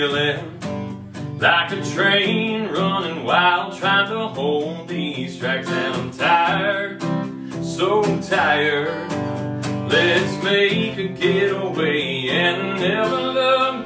feeling like a train running wild, trying to hold these tracks, and I'm tired, so tired. Let's make a getaway and never look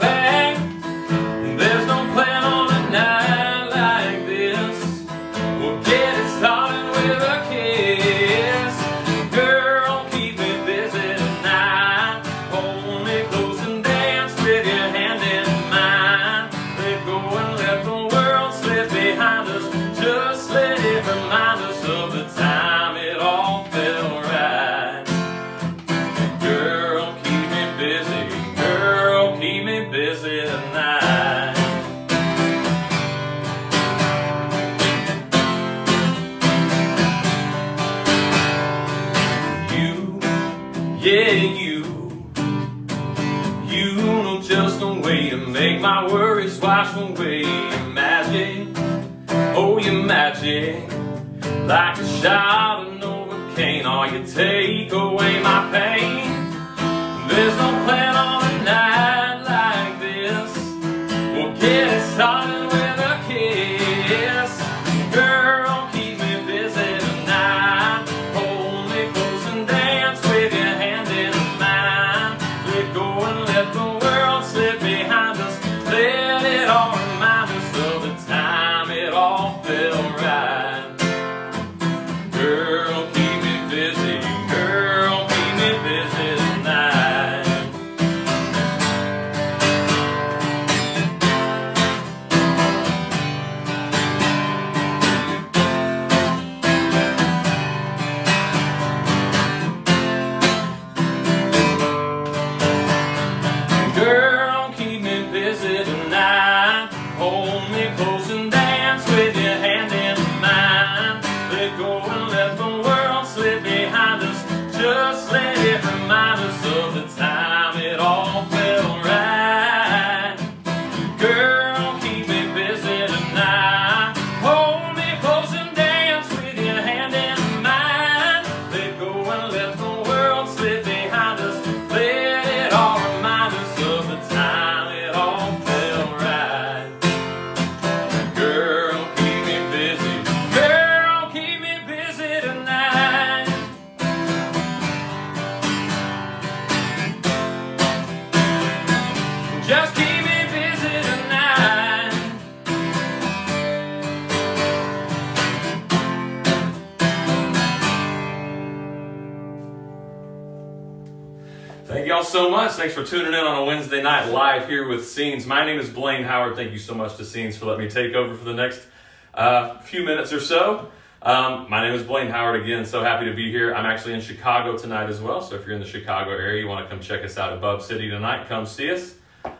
y'all so much. Thanks for tuning in on a Wednesday night live here with Scenes. My name is Blane Howard. Thank you so much to Scenes for letting me take over for the next uh, few minutes or so. Um, my name is Blane Howard again. So happy to be here. I'm actually in Chicago tonight as well. So if you're in the Chicago area, you want to come check us out at Bub City tonight, come see us.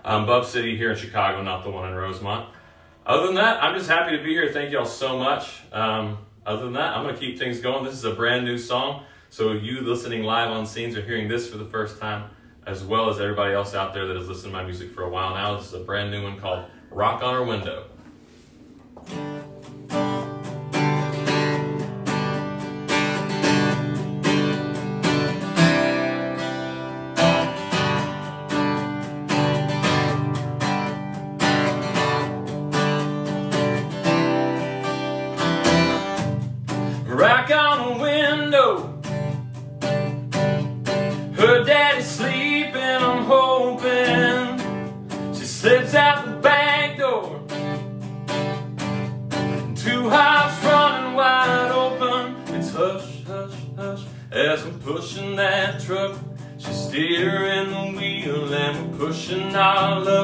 Um, Bub City here in Chicago, not the one in Rosemont. Other than that, I'm just happy to be here. Thank y'all so much. Um, other than that, I'm going to keep things going. This is a brand new song. So you listening live on scenes are hearing this for the first time, as well as everybody else out there that has listened to my music for a while now. This is a brand new one called Rock on Our Window. And we're pushing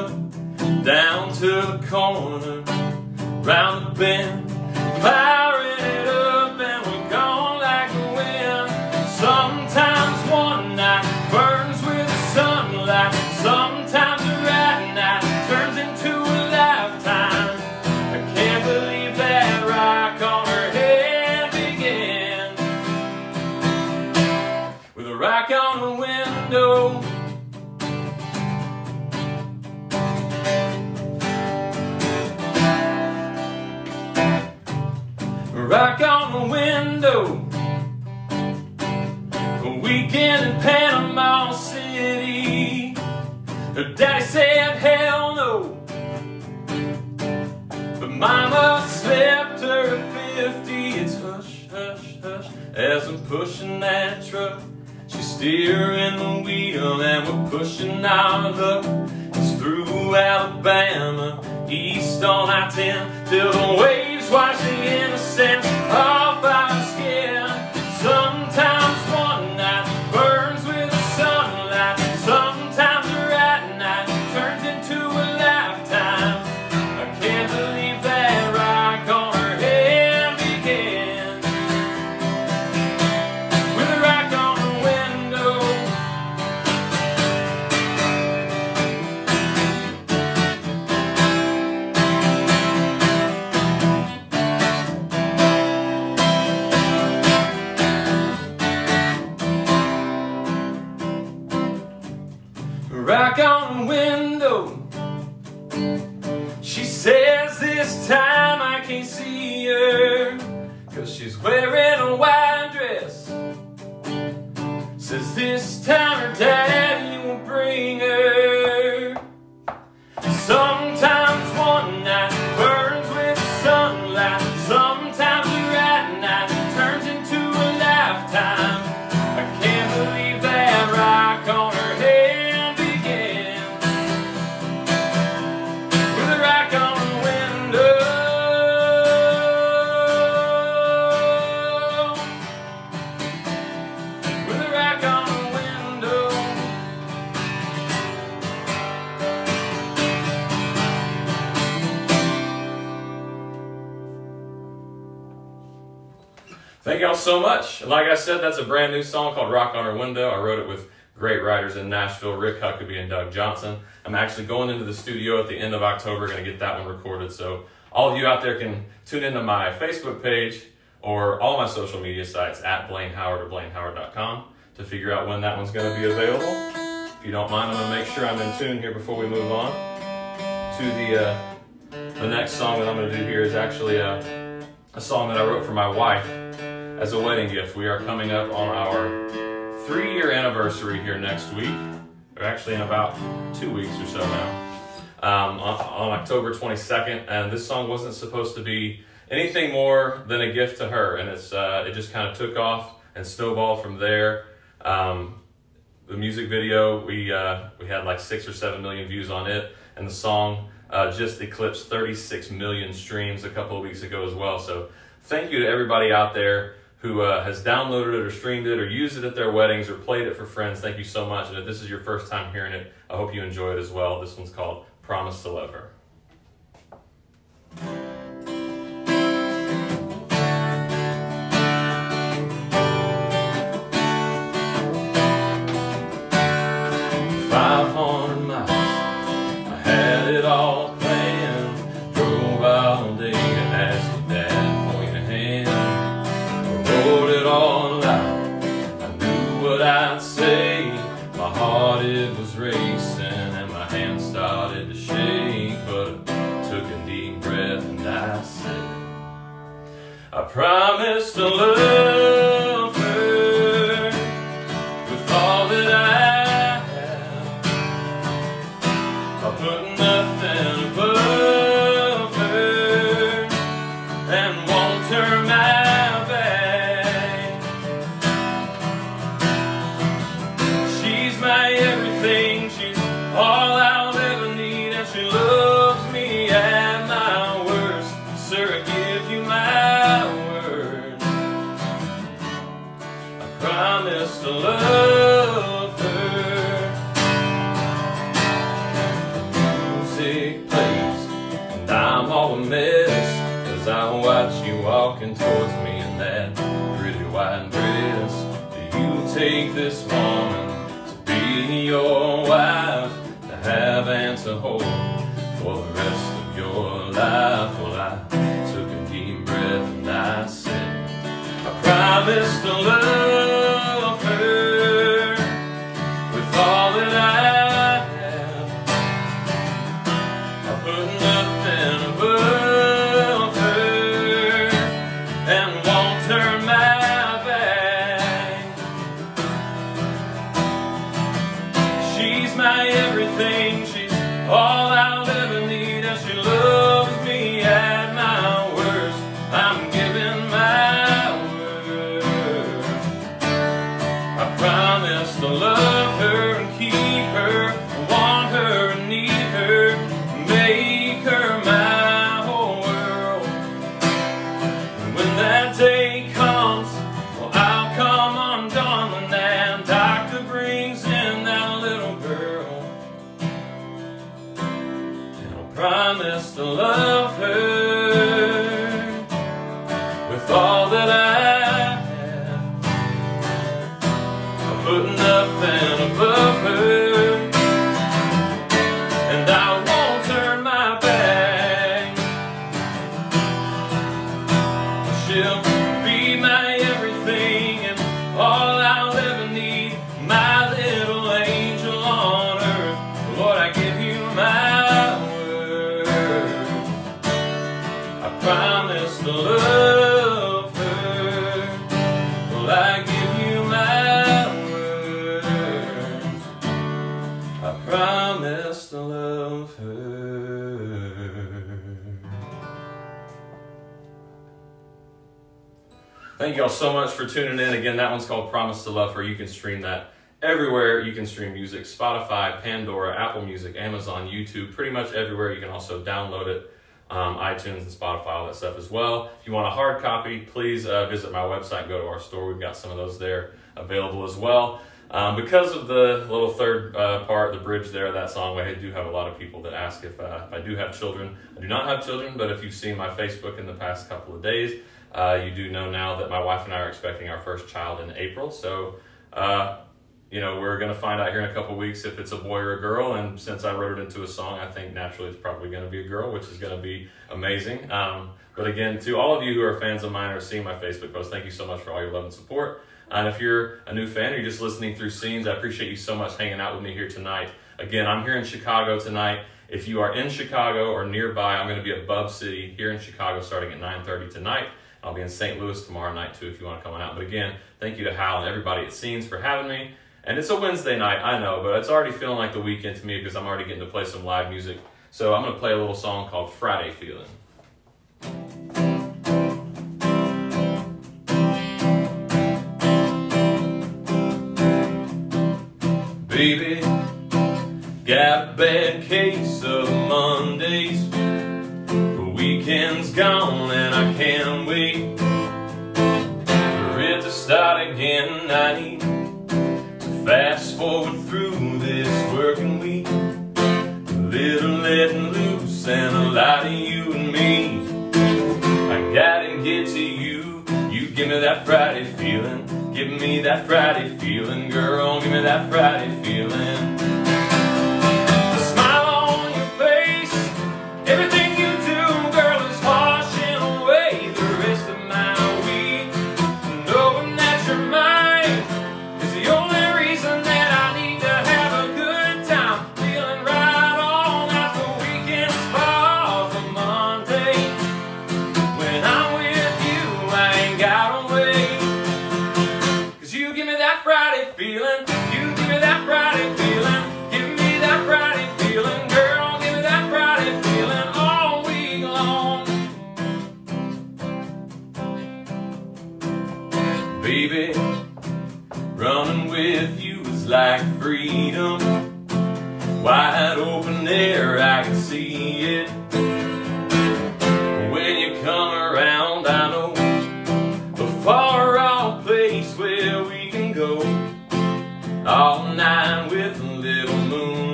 steering the wheel and we're pushing our luck. It's through Alabama, east on I-10, till the waves Rock on the so much. Like I said, that's a brand new song called Rock on Our Window. I wrote it with great writers in Nashville, Rick Huckabee and Doug Johnson. I'm actually going into the studio at the end of October, going to get that one recorded. So all of you out there can tune into my Facebook page or all my social media sites at Blane Howard or BlaneHoward.com to figure out when that one's going to be available. If you don't mind, I'm going to make sure I'm in tune here before we move on to the uh, the next song that I'm going to do here is actually a, a song that I wrote for my wife as a wedding gift. We are coming up on our three year anniversary here next week, or actually in about two weeks or so now, um, on, on October 22nd. And this song wasn't supposed to be anything more than a gift to her, and it's uh, it just kind of took off and snowballed from there. Um, the music video we uh, we had like six or seven million views on it, and the song uh, just eclipsed 36 million streams a couple of weeks ago as well. So thank you to everybody out there who uh, has downloaded it or streamed it or used it at their weddings or played it for friends. Thank you so much. And if this is your first time hearing it, I hope you enjoy it as well. This one's called Promise to Love Her. To shake. But I took a deep breath and I said, I promise to love promise all that I Thank you all so much for tuning in. Again, that one's called Promise to Love Her. You can stream that everywhere you can stream music Spotify, Pandora, Apple Music, Amazon, YouTube, pretty much everywhere. You can also download it, um, iTunes and Spotify, all that stuff as well. If you want a hard copy, please uh, visit my website, go to our store. We've got some of those there available as well. Um, because of the little third uh, part, the bridge there, that song, I do have a lot of people that ask if, uh, if I do have children. I do not have children, but if you've seen my Facebook in the past couple of days, uh, you do know now that my wife and I are expecting our first child in April. So, uh, you know, we're going to find out here in a couple weeks if it's a boy or a girl. And since I wrote it into a song, I think naturally it's probably going to be a girl, which is going to be amazing. Um, but again, to all of you who are fans of mine or seeing my Facebook post, thank you so much for all your love and support. And if you're a new fan or you're just listening through scenes, I appreciate you so much hanging out with me here tonight. Again, I'm here in Chicago tonight. If you are in Chicago or nearby, I'm going to be at Bub City here in Chicago starting at 9.30 tonight. I'll be in St. Louis tomorrow night too if you want to come on out. But again, thank you to Hal and everybody at Scenes for having me. And it's a Wednesday night, I know, but it's already feeling like the weekend to me because I'm already getting to play some live music. So I'm going to play a little song called Friday Feeling. Baby, got a bad case of. That Friday feeling, girl. Give me that Friday feeling.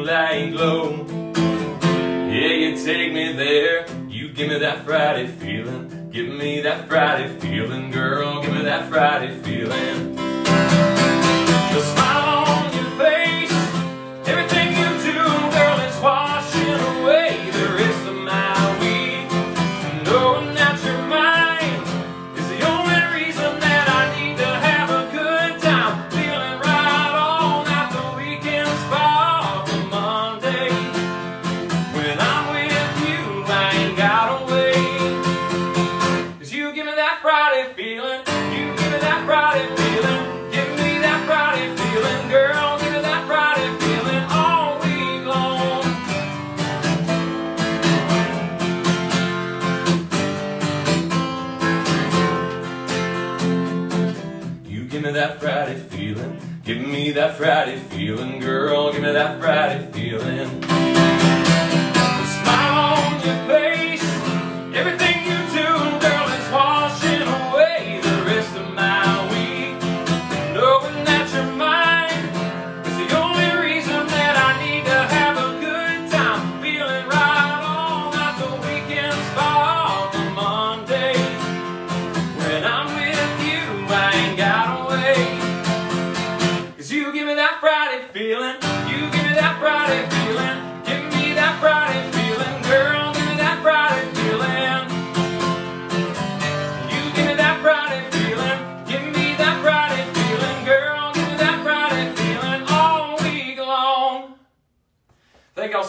Moonlight glow. Yeah, you take me there, you give me that Friday feeling. Give me that Friday feeling, girl, give me that Friday feeling. That Friday feeling, girl, give me that Friday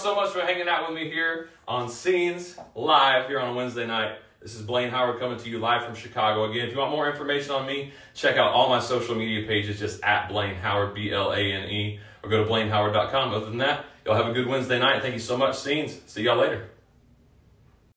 so much for hanging out with me here on Scenes Live here on Wednesday night. This is Blane Howard coming to you live from Chicago. Again, if you want more information on me, check out all my social media pages just at Blane Howard, B L A N E, or go to blanehoward.com. Other than that, y'all have a good Wednesday night. Thank you so much, Scenes. See y'all later.